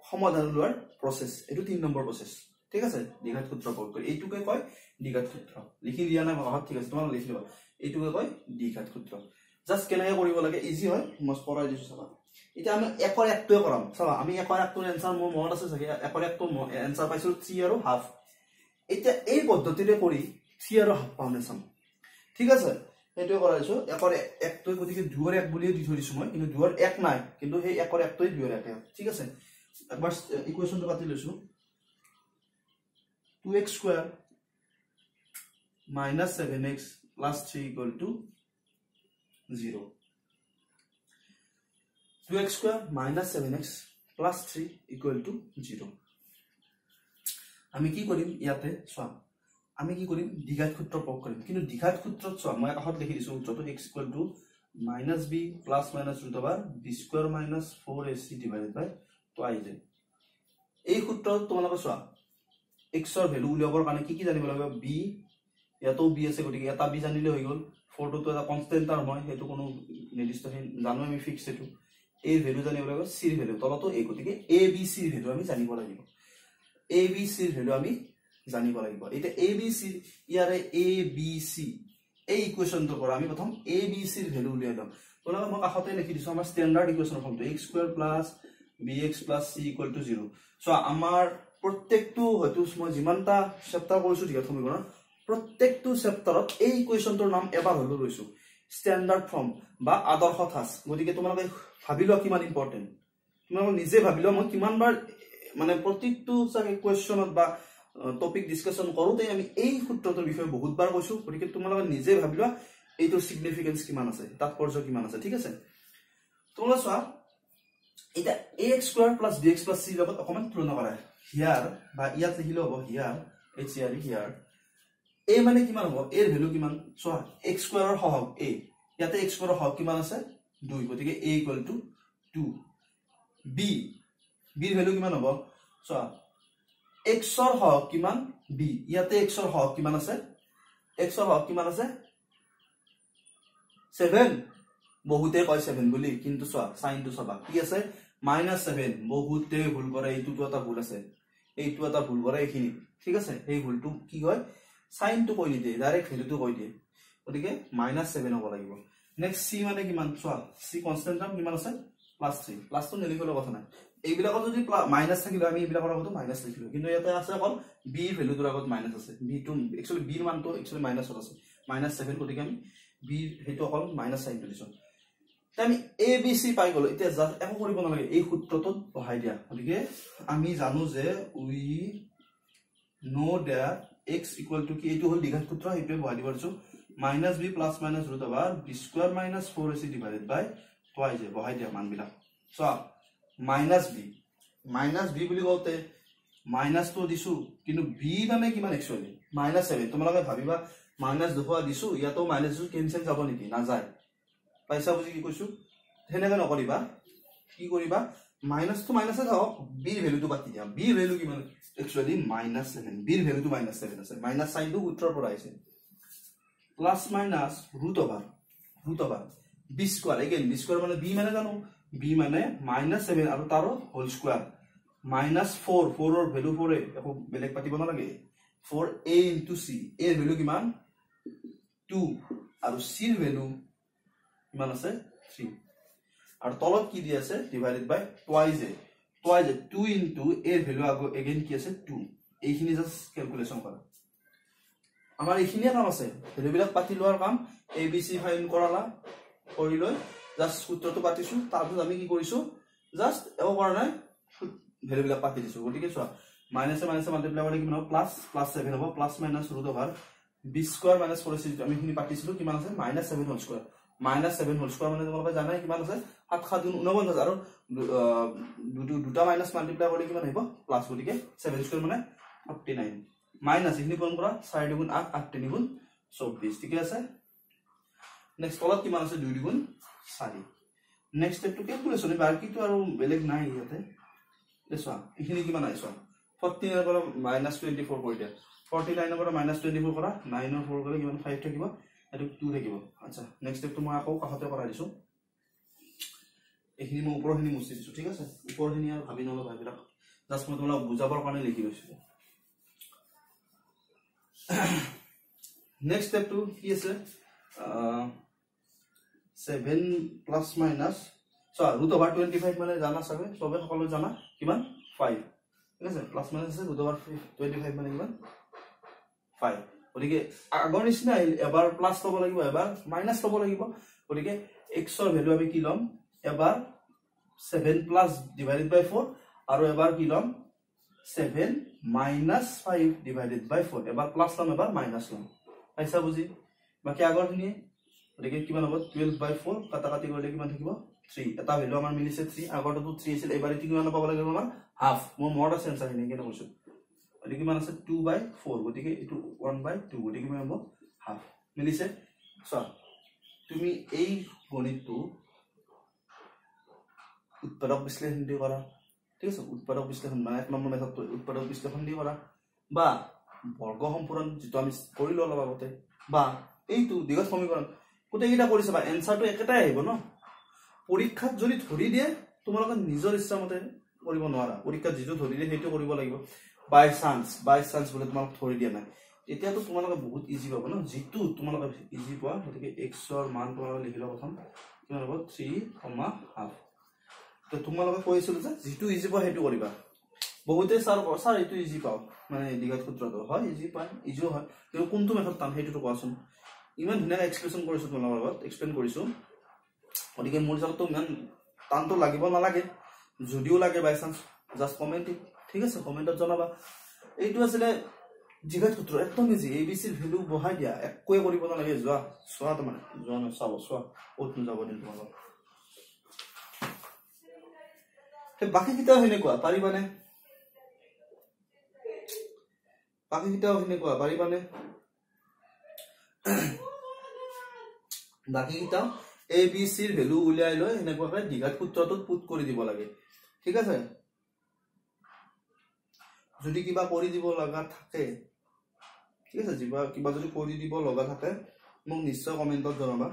সমাধান লোৱাৰ প্ৰচেছ এইটো তিনি নম্বৰ প্ৰচেছ ঠিক আছে? দীঘাত সূত্ৰ প্ৰয়োগ কৰি। এইটোকে কয় দীঘাত সূত্ৰ। লিখি দিয়া নাই অহাত ঠিক আছে তোমালোকে লিখি ল'বা এইটোকে কয় দীঘাত সূত্ৰ। জাষ্ট কেনেকে কৰিব লাগে? ইজি হয় মই কৰাই দিছো চাবা। এতিয়া আমি একৰ একটোৱে কৰাম। চাবা আমি একৰ একটোৰ এনচাৰ মোৰ মনত আছে চাগে? একৰ একটো এনচাৰ পাইছো থ্ৰী আৰু হাফ এতিয়া এই পদ্ধতিৰে কৰি থ্ৰী আৰু হাফ পাওঁ ঠিক আছে? সেইটোৱে কৰাইছো একৰ একটোৱে গতিকে দুৱৰ এক বুলিয়ে দি দিছো মই কিন্তু দুৱৰ এক নাই কিন্তু সেই একৰ একটোৱে দুৱৰ একে ঠিক আছে? একবাৰ ইকুৱেশ্যনটো কাটি লৈছো। Two x square minus seven x plus three equal to zero' two x square minus seven x plus three equal to zero' আমি কি কৰিম? ইয়াতে চোৱা। আমি কি কৰিম? দীঘাত সূত্ৰ প্ৰয়োগ কৰিম। কিন্তু দীঘাত সূত্ৰত চোৱা মই কাষত লিখি দিছো সূত্ৰটো x equal to minus b plus minus root over b square minus four a c divided by twice a এই সূত্ৰত তোমালোকে চোৱা এক্সৰ ভেলু উলিয়াবৰ কাৰণে কি কি জানিব লাগিব? বি ইয়াতো বি আছে গতিকে এটা বি জানিলে হৈ গ'ল। ফ'ৰটোতো এটা কনষ্টেণ্ট টাৰ্ম হয় সেইটো কোনো নিৰ্দিষ্ট জানো আমি ফিক্স সেইটো এৰ ভেলু জানিব লাগিব চিৰ ভেলু তলতো এই গতিকে এ বি চিৰ ভেলু আমি জানিব লাগিব। এ বি চিৰ ভেলু আমি জানিব লাগিব। এতিয়া এ বি চি ইয়াৰে এ বি চি এই ইকুৱেশ্যনটোৰ পৰা আমি প্ৰথম এ বি চিৰ ভেলু উলিয়াই ল'ম। তোমালোকে মই কাষতে লিখি দিছো আমাৰ standard equation ফৰ্মটো x square plus b x plus c equal to zero' so' আমাৰ প্ৰত্যেকটো হয়তো মই যিমানটা চেপ্টাৰ কৰিছো ঠিক আছে সমীকৰণ প্ৰত্যেকটো চেপ্টাৰত এই ইকুৱেশ্যনটোৰ নাম এবাৰ হ'লেও লৈছো। ষ্টেণ্ডাৰ্ড ফৰ্ম বা আদৰ্শ থাচ গতিকে তোমালোকে ভাবি লোৱা কিমান ইম্পৰ্টেণ্ট তোমালোকে নিজে ভাবি লোৱা মই কিমানবাৰ মানে প্ৰতিটো চাগে কুৱেশ্যনত বা টপিক ডিছকাশ্যন কৰোঁতে আমি এই সূত্ৰটোৰ বিষয়ে বহুতবাৰ কৈছো। গতিকে তোমালোকে নিজে ভাবি লোৱা এইটোৰ ছিগনিফিকেঞ্চ কিমান আছে তাৎপৰ্য কিমান আছে ঠিক আছে? তোমালোকে চোৱা এতিয়া a x square plus b x plus চিৰ লগত অকণমান তুলনা কৰা। হিয়াৰ বা ইয়াত লিখিলেও হ'ব হিয়াৰ এইচ ইয়াৰ হিয়াৰ এ মানে কিমান হ'ব এৰ ভেলু কিমান? চোৱা এক্স স্কুৱাৰৰ সহগ এ ইয়াতে এক্স স্কুৱাৰৰ সহগ কিমান আছে? দুই গতিকে a equal to two b বিৰ ভেলু কিমান হ'ব? চোৱা এক্সৰ সহগ কিমান? বি ইয়াতে এক্সৰ সহগ কিমান আছে? এক্সৰ সহগ কিমান আছে? ছেভেন বহুতে কয় ছেভেন বুলি কিন্তু চোৱা চাইনটো চাবা। কি আছে? মাইনাছ ছেভেন বহুতে ভুল কৰে এইটোতো এটা ভুল আছে। এইটো এটা ভুল কৰে এইখিনি। ঠিক আছে? সেই ভুলটো কি হয় চাইনটো কৈ নিদিয়ে ডাইৰেক্ট ভেলুটো কৈ দিয়ে। গতিকে মাইনাছ ছেভেন হ'ব লাগিব। নেক্সট চি মানে কিমান? চোৱা চি কনষ্টেণ্ট কিমান আছে? প্লাছ থ্ৰী প্লাছটো নিলিখিলেও কথা নাই। এইবিলাকত যদি মাইনাছ থাকিলে আমি এইবিলাকৰ আগতো মাইনাছ লিখিলো। কিন্তু ইয়াতে আছে অকল বি ভেলুটোৰ আগত মাইনাছ আছে। বিটো একচুৱেলি বিৰ মানটো একচুৱেলি মাইনাছত আছে। মাইনাছ ছেভেন গতিকে আমি বিৰ সেইটো অকল মাইনাছ চাইনটো দিছোঁ। আমি এ বি চি পাই গলো। এতিয়া একো কৰিব নালাগে। এই সূত্ৰটোত বহাই দিয়া। গতিকে আমি জানো যে we know' that x equal to কি? এইটো হ'ল দীঘাত সূত্ৰ সেইটোৱে বহাই দিব দিছো। Minus b plus minus root over b square minus four a c divided by twice যে বহাই দিয়া মানবিলাক। চোৱা মাইনাছ বি মাইনাছ বি বুলি কওঁতে মাইনাছটো দিছো কিন্তু বি মানে কিমান একচুৱেলি মাইনাছ ছেভেন তোমালোকে ভাবিবা মাইনাছ দুশ দিছো ইয়াতো মাইনাছ কেনচেল যাব নেকি? নাযায়। পাইছা বুজি কি কৈছো? সেনেকে নকৰিবা। কি কৰিবা? মাইনাছটো মাইনাছে থাকক বিৰ ভেলুটো বাতি দিয়া। বিৰ ভেলু কিমান? একচুৱেলি মাইনাছ ছেভেন বিৰ ভেলুটো মাইনাছ ছেভেন আছে। মাইনাছ চাইনটো সূত্ৰৰ পৰা আহিছে। Plus minus root over root over b square again b square মানে বি মানে জানো? বি মানে মাইনাছ ছেভেন আৰু তাৰো হোল স্কোৱাৰ মাইনাছ ফ'ৰ ফ'ৰৰ ভেলু ফ'ৰে একো বেলেগ পাতিব নালাগে। ফ'ৰ এ ইনটু চি এৰ ভেলু কিমান? টু আৰু চিৰ ভেলু কিমান আছে? থ্ৰী আৰু তলত কি দি আছে? Divided by twice a. Twice a two into এৰ ভেলু আকৌ এগেইন কি আছে? টু এইখিনি জাষ্ট কেলকুলেশ্যন কৰা। আমাৰ এইখিনিয়ে কাম আছে। ভেলুবিলাক পাতি লোৱাৰ কাম এ বি চি ফাইন কৰালা কৰি লৈ জাষ্ট সূত্ৰটো পাতিছো তাৰপিছত আমি কি কৰিছো? জাষ্ট একো কৰা নাই ভেলুবিলাক পাতি দিছো। গতিকে চোৱা মাইনাছে মাইনাছে মাল্টিপ্লাই কৰিলে কিমান হ'ব প্লাছ প্লাছ ছেভেন হ'ব। Plus minus root over b square minus যিটো আমি সেইখিনি পাতিছিলো কিমান আছে? Minus seven whole square minus seven whole square মানে তোমালোকে জানাই কিমান আছে? সাত সাত গুণ ঊনপঞ্চাছ আৰু দুটা মাইনাছ মাল্টিপ্লাই কৰিলে কিমান আহিব? প্লাছ গতিকে ছেভেন স্কোৱাৰ মানে ফৰ্টি নাইন মাইনাছ এইখিনি পূৰণ কৰা চাৰি দুগুণ আঠ আঠ তিনি গুণ চৌব্বিছ ঠিকে আছে? নেক্সট তলত কিমান আছে? দুই দুগুণ চাৰি নেক্সট ষ্টেপটো কেলকুলেশ্যন বাকীটো আৰু বেলেগ নাই ইয়াতে। চোৱা এইখিনি কিমান আহি ফৰ্টি নাইনৰ পৰা মাইনাছ টুৱেণ্টি ফ'ৰ কৰি দিয়া ফৰ্টি নাইনৰ পৰা মাইনাছ টুৱেণ্টি ফ'ৰ কৰা নাইনৰ ফ'ৰ কৰিলে কিমান ফাইভ থাকিব? এইটো টু থাকিব। আচ্ছা নেক্সট ষ্টেপটো মই আকৌ কাষতে কৰাই দিছোঁ। এইখিনি মই ওপৰখিনি মুচি দিছোঁ ঠিক আছে? ওপৰখিনি আৰু ভাবি নল'ব এইবিলাক। জাষ্ট মই তোমালোক বুজাবৰ কাৰণে লিখি লৈছিলোঁ নেক্সট ষ্টেপটো কি আছে? ছেভেন প্লাছ মাইনাছ চোৱা ৰুট অভাৰ টুৱেণ্টি ফাইভ মানে জানা চাগে? চবে সকলোৱে জানা? কিমান? ফাইভ ঠিক আছে? প্লাছ মাইনাছ আছে ৰুট অভাৰ টুৱেণ্টি ফাইভ মানে কিমান? ফাইভ গতিকে আগৰ নিচিনা এবাৰ প্লাছ ল'ব লাগিব এবাৰ মাইনাছ ল'ব লাগিব। গতিকে এক্সৰ ভেলু আমি কি ল'ম? এবাৰ seven plus divided by four আৰু এবাৰ কি ল'ম? Seven minus five divided by four এবাৰ প্লাছ ল'ম এবাৰ মাইনাছ ল'ম। পাইছা বুজি? বাকী আগৰখিনিয়ে? গতিকে কিমান হ'ব? টুৱেল্ভ বাই ফ'ৰ কাটা কাটি কৰিলে কিমান থাকিব? থ্ৰী এটা ভেলু আমাৰ মিলিছে থ্ৰী আগৰটো থ্ৰী আছিল এইবাৰ এইটো কিমান পাব লাগিব আমাৰ? হাফ মোৰ মনত আছে এনচাৰখিনি কেনে কৈছোঁ গতিকে কিমান আছে? টু বাই ফ'ৰ গতিকে এইটো ওৱান বাই টু গতিকে কিমান হ'ব? হাফ মিলিছে? চোৱা তুমি এই গণিতটো উৎপাদক বিশ্লেষণ দি কৰা। ঠিক আছে? উৎপাদক বিশ্লেষণ মানে এক নম্বৰ মেথডটো উৎপাদক বিশ্লেষণ দি কৰা। বা বৰ্গ সম্পূৰণ যিটো আমি কৰিলোঁ অলপ আগতে বা এইটো দীঘল সমীকৰণ গোটেইকেইটা কৰি চাবা এনচাৰটো একেটাই আহিব ন? পৰীক্ষাত যদি ধৰি দিয়ে তোমালোকে নিজৰ ইচ্ছামতে কৰিব নোৱাৰা। পৰীক্ষাত যিটো ধৰি দিয়ে সেইটো কৰিব লাগিব। বাই চান্স বাই চান্স বোলে তোমালোক ধৰি দিয়া নাই। তেতিয়াতো তোমালোকে বহুত ইজি পাব ন? যিটো তোমালোকে ইজি পোৱা গতিকে এক্সৰ মান তোমালোকে লিখি লোৱা প্ৰথম। কিমান হ'ব? থ্ৰী কমা হাফ তো তোমালোকে কৈছিলো যে যিটো ইজি পোৱা সেইটো কৰিবা। বহুতে ছাৰ ছাৰ এইটো ইজি পাওঁ। মানে দীঘল সূত্ৰটো হয় ইজি পায়। ইজিও হয়। কিন্তু কোনটো মেথড টান সেইটোতো কোৱাচোন। ইমান ধুনীয়াকৈ এক্সপ্লেশ্যন কৰিছোঁ তোমালোকৰ লগত এক্সপ্লেইন কৰিছোঁ। গতিকে মোৰ হিচাপতো ইমান টানটো লাগিব নালাগে যদিও লাগে বাই চান্স জাষ্ট কমেণ্ট ঠিক আছে কমেণ্টত জনাবা। এইটো আছিলে দীঘল সূত্ৰ একদম ইজি এ বি চিৰ ভেলু বঢ়াই দিয়া একোৱে কৰিব নালাগে যোৱা চোৱা তাৰমানে যোৱা নহয় চাব চোৱা ক'ত নোযাব দিম তোমালোক বাকীকেইটাও সেনেকুৱা পাৰিবানে? বাকীকেইটাও সেনেকুৱা পাৰিবানে? বাকীকেইটাও এ বি চিৰ ভেলু উলিয়াই লৈ সেনেকুৱাকৈ দীঘাত সূত্ৰটোত পুট কৰি দিব লাগে। ঠিক আছে? যদি কিবা কৰি দিব লগা থাকে ঠিক আছে কিবা কিবা যদি কৰি দিব লগা থাকে মোক নিশ্চয় কমেণ্টত জনাবা।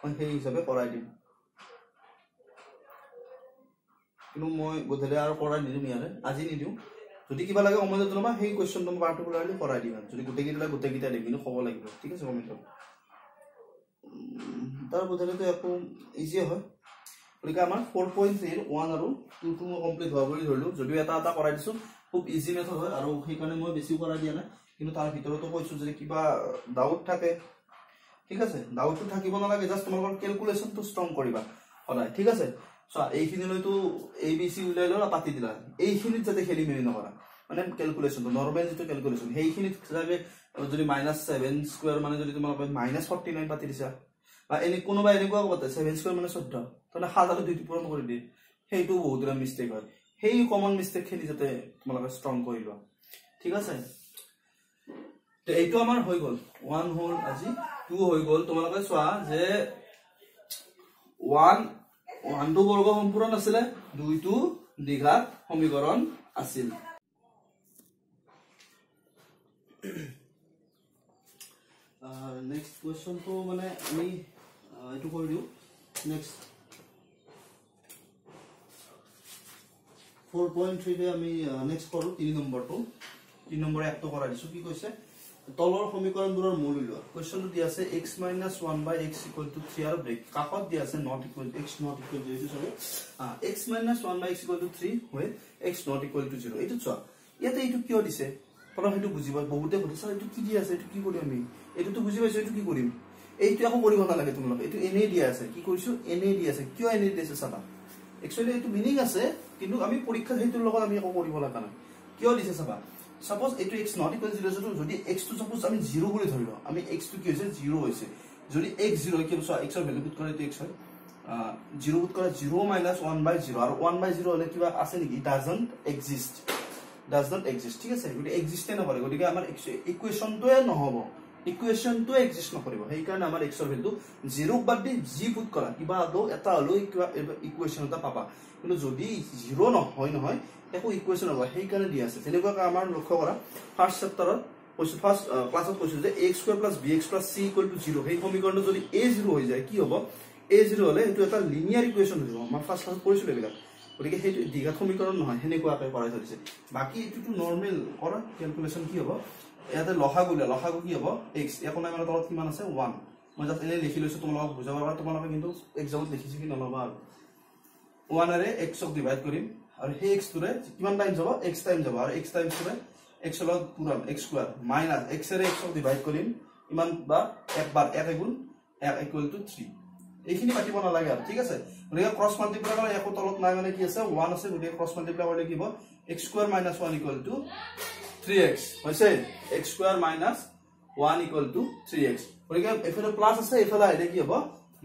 মই সেই হিচাপে কৰাই দিম। কিন্তু মই গধূলি আৰু কৰাই নিদিওঁ ইয়াৰে আজি নিদিওঁ। যদি কিবা লাগে কমেণ্টত জনাবা সেই কুৱেশ্যনটো মই পাৰ্টিকুলাৰলি কৰাই দিম যদি গোটেইকেইটা গোটেইকেইটা কিন্তু ক'ব লাগিব। ঠিক আছে কমেণ্টত তাৰ বদলেতো একো ইজিয়ে হয়। গতিকে আমাৰ ফ'ৰ পইণ্ট থ্ৰীৰ ওৱান আৰু টুটো মই কমপ্লিট হোৱা বুলি ধৰিলোঁ। যদিও এটা এটা কৰাই দিছোঁ খুব ইজি মেথড হয় আৰু সেইকাৰণে মই বেছিও কৰাই দিয়া নাই। কিন্তু তাৰ ভিতৰতো কৈছোঁ যে কিবা ডাউট থাকে ঠিক আছে ডাউটটো থাকিব নালাগে জাষ্ট তোমালোকৰ কেলকুলেশ্যনটো ষ্ট্ৰং কৰিবা সদায় ঠিক আছে? চোৱা এইখিনিলৈতো এ বি চি উলিয়াই ল'লা পাতি দিলা। এইখিনিত যাতে খেলি মেলি নকৰা। মানে কেলকুলেশ্যনটো নৰ্মেল যিটো কেলকুলেশ্যন সেইখিনিত চাগে যদি মাইনাছ ছেভেন স্কুৱেৰ মানে যদি তোমালোকে মাইনাছ ফৰ্টি নাইন পাতি দিছা বা এনে কোনোবা এনেকুৱা ক'বতে ছেভেন স্কুৱেৰ মানে চৈধ্য তাৰমানে সাত আৰু দুইটো পূৰণ কৰি দিয়ে সেইটো বহুতৰে মিষ্টেক হয়। সেই কমন মিষ্টেকখিনি যাতে তোমালোকে ষ্ট্ৰং কৰি লোৱা। ঠিক আছে? এইটো আমাৰ হৈ গ'ল। ওৱান হ'ল আজি টু হৈ গ'ল। তোমালোকে চোৱা যে ওৱান ওৱানটো বৰ্গ সম্পূৰণ আছিলে দুইটো দীঘাত সমীকৰণ আছিল। নেক্সট কুৱেশ্যনটো মানে আমি এইটো কৰি দিওঁ। নেক্সট ফ'ৰ পইণ্ট থ্ৰীতে আমি নেক্সট কৰোঁ তিনি নম্বৰটো। তিনি নম্বৰ একটো কৰাই দিছোঁ। কি কৈছে? তলৰ সমীকৰণবোৰৰ মূল উলিওৱা। কুৱেশ্যনটো দিয়া আছে x minus one by x equal to three আৰু ব্ৰেক কাষত দিয়া আছে not equal x not equal to এইটো চাব। X minus one by x equal to three হৈ x not equal to zero' এইটো চোৱা ইয়াতে এইটো কিয় দিছে? প্ৰথম সেইটো বুজিব বহুতে সুধে ছাৰ এইটো কি দি আছে? এইটো কি কৰিম আমি? এইটোতো বুজি পাইছো এইটো কি কৰিম? এইটো একো কৰিব নালাগে তোমালোকে এইটো এনেই দিয়া আছে। কি কৰিছো? এনেই দিয়া আছে। কিয় এনেই দি আছে চাবা? একচুৱেলি এইটো মিনিং আছে কিন্তু আমি পৰীক্ষাত সেইটোৰ লগত আমি একো কৰিব লগা নাই। কিয় দিছে চাবা? চাপ'জ এইটো x not equal zero' zero' যদি এক্সটো চাপ'জ আমি জিৰ' বুলি ধৰি লওঁ আমি এক্সটো কি হৈছে? জিৰ' হৈছে। যদি এক্স জিৰ' কি চোৱা এক্সৰ ভেলু পুট কৰে এক্স হয়? জিৰ' পুট কৰে zero' minus one by zero' আৰু ওৱান বাই জিৰ' হ'লে কিবা আছে নেকি? Doesn't exist does not exist ঠিক আছে গতিকে এক্সিষ্টে নকৰে। গতিকে আমাৰ ইকুৱেশ্যনটোৱে নহ'ব। ইকুৱেশ্যনটোৱে এক্সিষ্ট নকৰিব। সেইকাৰণে আমাৰ এক্সৰ ভেলুটো জিৰ'ক বাদ দি যি পুট কৰা। কিবা হ'লেও এটা হ'লেও ইকুৱেশ্যন এটা পাবা। কিন্তু যদি জিৰ' নহয় নহয় একো ইকুৱেশ্যন নকৰা। সেইকাৰণে দিয়া আছে। তেনেকুৱাকৈ আমাৰ লক্ষ্য কৰা। ফাৰ্ষ্ট চেপ্টাৰত কৈছো ফাৰ্ষ্ট ক্লাছত কৈছো যে x square plus b x plus c equal to zero' সেই সমীকৰণটো যদি এ জিৰ' হৈ যায় কি হ'ব? এ জিৰ' হ'লে সেইটো এটা লিনিয়াৰ ইকুৱেশ্যন হৈ যাব। আমাৰ ফাৰ্ষ্ট ক্লাছত কৰিছিলোঁ এইবিলাক। গতিকে সেইটো দীঘাত সমীকৰণ নহয় সেনেকুৱাকৈ কৰাই থৈ দিছে। বাকী এইটোতো নৰ্মেল কৰা কেলকুলেশ্যন কি হ'ব? ইয়াতে লহাগু দিয়া লহাগু কি হ'ব? এক্স একো নাই মানে তলত কিমান আছে? ওৱান মই জাষ্ট এনেই লিখি লৈছোঁ তোমালোকক বুজাবৰ কাৰণে তোমালোকে কিন্তু এক্সামত লিখিছে কি নল'বা আৰু। ওৱানেৰে এক্সক ডিভাইড কৰিম আৰু সেই এক্সটোৰে কিমান টাইম যাব এক্স টাইম যাব আৰু এক্স টাইমটোৰে এক্সৰ লগত পূৰণ এক্স স্কুৱাৰ মাইনাছ এক্সেৰে এক্সক ডিভাইড কৰিম ইমান বা একবাৰ এক এগুণ এক ইকুৱেল টু থ্ৰী এইখিনি পাতিব নালাগে আৰু ঠিক আছে? গতিকে ক্ৰছ মাল্টিপ্লাই কৰা একো তলত নাই মানে কি আছে? ওৱান আছে গতিকে ক্ৰছ মাল্টিপ্লাই কৰিলে কি হ'ব? X square minus one equal to three x হৈছে? X square minus one equal to three x গতিকে এইফালে প্লাছ আছে এইফালে আহিলে কি হ'ব?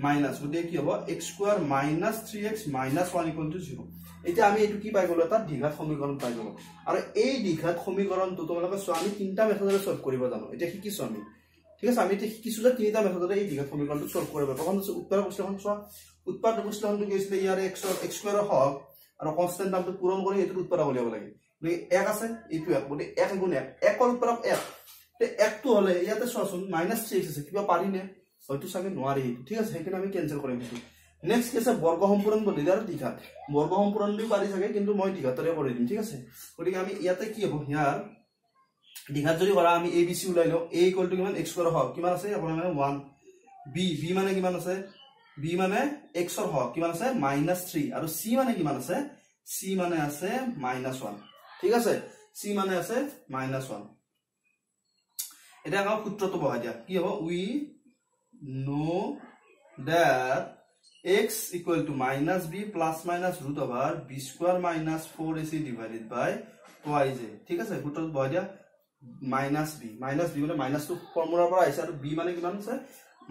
মাইনাছ গতিকে কি হ'ব? X square minus three x minus one equal to zero' এতিয়া আমি এইটো কি পাই গলো? এটা দীঘাত সমীকৰণ পাই গলো। আৰু এই দীঘাত সমীকৰণটো তোমালোকে চোৱা আমি তিনিটা মেথডেৰে চল্ভ কৰিব জানো। এতিয়া শিকিছো আমি। ঠিক আছে আমি এতিয়া শিকিছো যে তিনিটা মেথডেৰে এই দীঘাত সমীকৰণটো চল্ভ কৰিব প্ৰথম হৈছে উৎপাদক বিশ্লেষণ। চোৱা উৎপাদক বিশ্লেষণটো কি হৈছিলে ইয়াৰে এক্সৰ এক্স স্কুৱাৰৰ সহগ আৰু কনষ্টেণ্ট দামটো পূৰণ কৰি এইটোত উৎপাদক উলিয়াব লাগে। গতিকে এক আছে এইটো এক গতিকে এক গুণ এক। একৰ উৎপাদক এক। একটো হলে ইয়াতে চোৱাচোন মাইনাছ থ্ৰী এক্স আছে কিবা পাৰিনে? হয়তো চাগে নোৱাৰি সেইটো ঠিক আছে সেইকাৰণে আমি কেঞ্চেল কৰিম নেক্সট কি আছে? বৰ্গ সম্পূৰণ পদ্ধতি আৰু দীঘাত বৰ্গ সম্পূৰণ পাৰি চাগে কিন্তু মই দীঘাতৰে কৰি দিম ঠিক আছে? গতিকে আমি ইয়াতে কি হ'ব? ইয়াৰ দীঘাত যদি কৰা আমি এ বি চি ওলাই লওঁ এ ইকুৱেল টু কিমান? এক্স স্কুৱাৰ হওক কিমান আছে? আপোনাৰ মানে ওৱান বি বি মানে কিমান আছে? বি মানে এক্সৰ হওক কিমান আছে? মাইনাছ থ্ৰী আৰু চি মানে কিমান আছে? চি মানে আছে মাইনাছ ওৱান ঠিক আছে? চি মানে আছে মাইনাছ ওৱান এতিয়া আমাক সূত্ৰটো বহাই দিয়া। কি হ'ব? উই ন' that x equal to minus b plus minus root over b square minus 4ac divided by twice a ঠিক আছে? সূত্ৰত বহাই দিয়া। মাইনাছ বি মাইনাছ বি মানে মাইনাছটো ফৰ্মুলাৰ পৰা আহিছে আৰু বি মানে কিমান আছে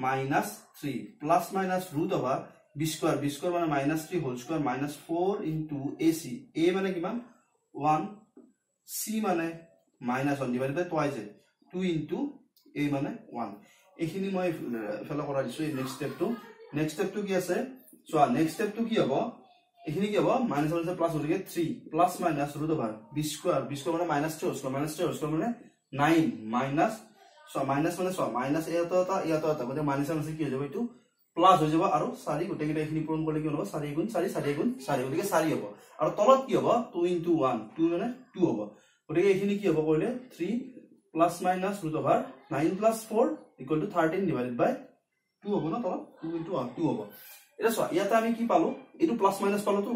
minus three plus minus root over B square B square মানে minus three whole square minus four into এ চি এ মানে কিমান? ওৱান চি মানে minus one divide by twice a two into এ মানে ওৱান এইখিনি মই ইফালে কৰাই দিছো এই নেক্সট ষ্টেপটো নেক্সট ষ্টেপটো কি আছে? চোৱা নেক্সট ষ্টেপটো কি হ'ব? এইখিনি কি হ'ব? মাইনাছ মাইনাছ প্লাছ গতিকে three plus minus root over B square square মানে minus three square minus three square মানে নাইন মাইনাছ চোৱা মাইনাছ মানে চোৱা মাইনাছ ইয়াতো এটা ইয়াতো এটা গতিকে মাইনাছ মাইনাছ কি হৈ যাব এইটো? প্লাছ হৈ যাব আৰু চাৰি গোটেইকেইটা এইখিনি পূৰণ কৰিলে কি হ'ব? চাৰি গুণ চাৰি চাৰি গুণ চাৰি গতিকে চাৰি হ'ব। আৰু তলত কি হ'ব? টু ইণ্টু ওৱান টু মানে টু হ'ব। গতিকে এইখিনি কি হ'ব কৰিলে? Three plus minus root over nine plus four equal to thirteen divided by two হ'ব ন তলত? টু ইণ্টু ওৱান টু হ'ব। এতিয়া চোৱা ইয়াতে আমি কি পালো? এইটো প্লাছ মাইনাছ পালোতো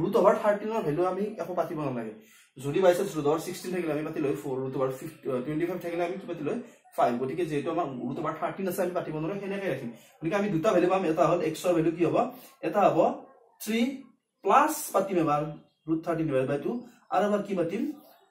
ৰুট অভাৰ থাৰ্টিনৰ ভেলু আমি একো পাতিব নালাগে। যদি by chance root over sixteen থাকিলে আমি পাতি লৈ four root over twenty five থাকিলে আমি কি পাতি লৈ? ফাইভ গতিকে যিহেতু আমাৰ ৰুট অভাৰ থাৰ্টিন আছে আমি পাতিব নোৱাৰো সেনেকৈ ৰাখিম। গতিকে আমি দুটা ভেলু পাম এটা হ'ল এক্সৰ ভেলু কি হ'ব? এটা হ'ব থ্ৰী প্লাছ পাতিম এবাৰ root thirteen divide by two আৰু এবাৰ কি পাতিম?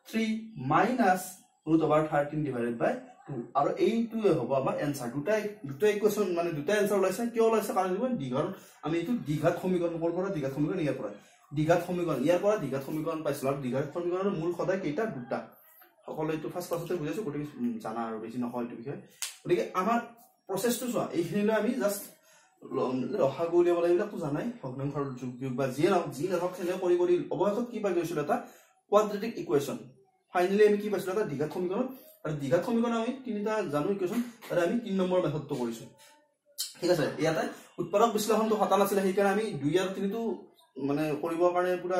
Three minus root over thirteen divided by two আৰু এইটোৱে হ'ব আমাৰ এনচাৰ দুটাই দুটাই কুৱেশ্যন মানে দুটাই এনচাৰ ওলাইছে কিয় ওলাইছে কাৰণ দীঘল আমি এইটো দীঘাত সমীকৰণ ক'ৰ পৰা দীঘাত সমীকৰণ ইয়াৰ পৰা। দীঘাত সমীকৰণ ইয়াৰ পৰা দীঘাত সমীকৰণ পাইছিলো আৰু দীঘাত সমীকৰণৰ মূল সদায় কেইটা দুটা। সকলোৱে এইটো ফাৰ্ষ্ট ক্লাছতে বুজাইছো গতিকে জানা আৰু বেছি নকওঁ এইটো বিষয়ে। গতিকে আমাৰ প্ৰচেছটো চোৱা এইখিনিলৈ আমি জাষ্ট ৰসাগু উলিয়াব লাগে এইবিলাকতো জানাই ভগ্নাংশৰ যোগ বিয়োগ বা যিয়ে নহওক যি নহওক সেনেকৈ কৰি কৰি অৱশেষত কি পাই গৈছিলো এটা কোৱাড্ৰেটিক ইকুৱেশ্যন ফাইনেলি আমি কি পাইছিলো এটা দীঘাত সমীকৰণ আৰু দীঘাত সমীকৰণ আমি তিনিটা জানো ইকুৱেশ্যন তাতে আমি তিনি নম্বৰ মেথডটো কৰিছো। ঠিক আছে ইয়াতে উৎপাদক বিশ্লেষণটো হতা নাছিলে সেইকাৰণে আমি দুই আৰু তিনিটো মানে কৰিবৰ কাৰণে পুৰা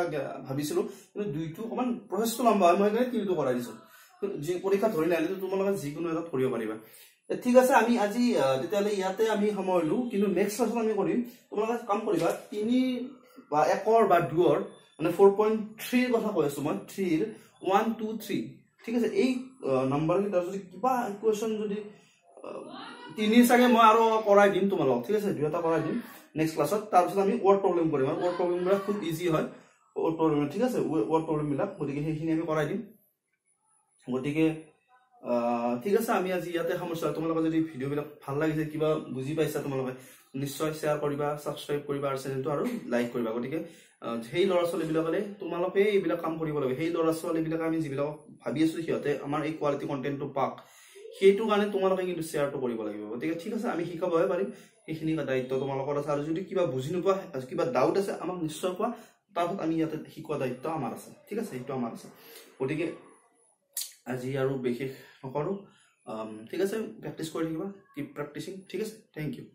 ভাবিছিলো। কিন্তু দুইটো অকণমান প্ৰচেছটো লম্বা হয় মই সেইকাৰণে তিনিটো কৰাই দিছো। যি পৰীক্ষা ধৰি নাহিলেতো তোমালোকে যিকোনো এটাত কৰিব পাৰিবা। ঠিক আছে আমি আজি তেতিয়াহ'লে ইয়াতে আমি সামৰিলো কিন্তু নেক্সট ক্লাছত আমি কৰিম। তোমালোকে কাম কৰিবা তিনি বা একৰ বা দুয়ৰ মানে ফ'ৰ পইণ্ট থ্ৰীৰ কথা কৈ আছো মই থ্ৰীৰ ওৱান টু থ্ৰী ঠিক আছে এই নাম্বাৰকেইটা যদি কিবা ইকুৱেশ্যন যদি তিনি চাগে মই আৰু কৰাই দিম তোমালোকক ঠিক আছে দুই এটা কৰাই দিম নেক্সট ক্লাছত তাৰপিছত আমি ৱৰ্ড প্ৰব্লেম কৰিম আৰু ৱৰ্ড প্ৰব্লেমবিলাক খুব ইজি হয়। ৱৰ্ড প্ৰব্লেম ঠিক আছে ৱৰ্ড প্ৰব্লেমবিলাক গতিকে সেইখিনি আমি কৰাই দিম। গতিকে ঠিক আছে আমি আজি ইয়াতে আৰু তোমালোকৰ যদি ভিডিঅ'বিলাক ভাল লাগিছে কিবা বুজি পাইছা তোমালোকে নিশ্চয় শ্বেয়াৰ কৰিবা ছাবস্ক্ৰাইব কৰিবা আৰু চেনেলটো আৰু লাইক কৰিবা। গতিকে সেই ল'ৰা ছোৱালীবিলাকলে তোমালোকে এইবিলাক কাম কৰিব লাগে। সেই ল'ৰা ছোৱালীবিলাকে আমি যিবিলাক ভাবি আছো সিহঁতে আমাৰ এই কোৱালিটি কণ্টেণ্টটো পাওক সেইটো কাৰণে তোমালোকে কিন্তু শ্বেয়াৰটো কৰিব লাগিব। গতিকে ঠিক আছে আমি শিকাবহে পাৰিম। সেইখিনি দায়িত্ব তোমালোকৰ আছে। আৰু যদি কিবা বুজি নোপোৱা কিবা ডাউট আছে আমাক নিশ্চয় কোৱা। তাৰপিছত আমি ইয়াতে শিকোৱা দায়িত্ব আমাৰ আছে। ঠিক আছে সেইটো আমাৰ আছে। গতিকে আজি আৰু বিশেষ নকৰোঁ। ঠিক আছে প্ৰেক্টিচ কৰি থাকিবা। কিপ প্ৰেক্টিচিং ঠিক আছে থেংক ইউ